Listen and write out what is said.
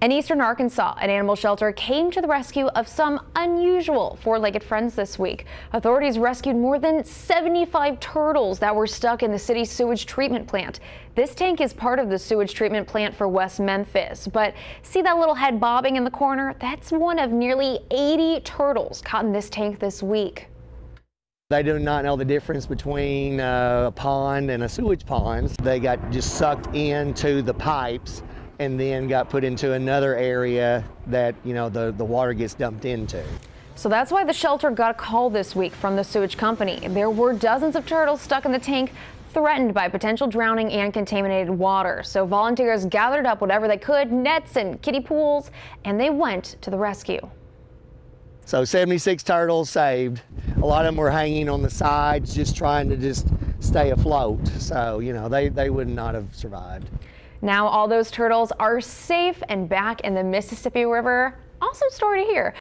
In eastern Arkansas, an animal shelter came to the rescue of some unusual four-legged friends this week. Authorities rescued more than 75 turtles that were stuck in the city's sewage treatment plant. This tank is part of the sewage treatment plant for West Memphis. But see that little head bobbing in the corner? That's one of nearly 80 turtles caught in this tank this week. They do not know the difference between uh, a pond and a sewage pond. They got just sucked into the pipes and then got put into another area that, you know, the, the water gets dumped into. So that's why the shelter got a call this week from the sewage company. There were dozens of turtles stuck in the tank threatened by potential drowning and contaminated water. So volunteers gathered up whatever they could, nets and kiddie pools, and they went to the rescue. So 76 turtles saved. A lot of them were hanging on the sides, just trying to just stay afloat. So, you know, they, they would not have survived. Now all those turtles are safe and back in the Mississippi River. Also story to hear.